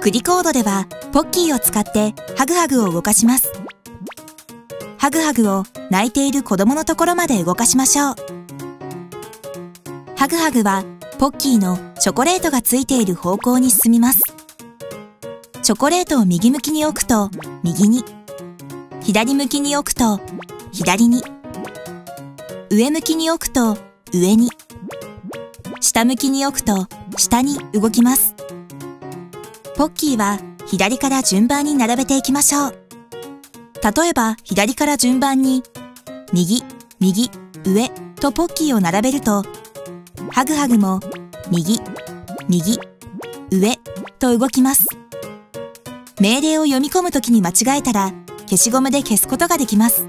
クリコードではポッキーを使ってハグハグを動かします。ハグハグを泣いている子供のところまで動かしましょう。ハグハグはポッキーのチョコレートがついている方向に進みます。チョコレートを右向きに置くと右に、左向きに置くと左に、上向きに置くと上に、下向きに置くと下に動きます。ポッキーは左から順番に並べていきましょう。例えば左から順番に右、右、上とポッキーを並べるとハグハグも右、右、上と動きます。命令を読み込むときに間違えたら消しゴムで消すことができます。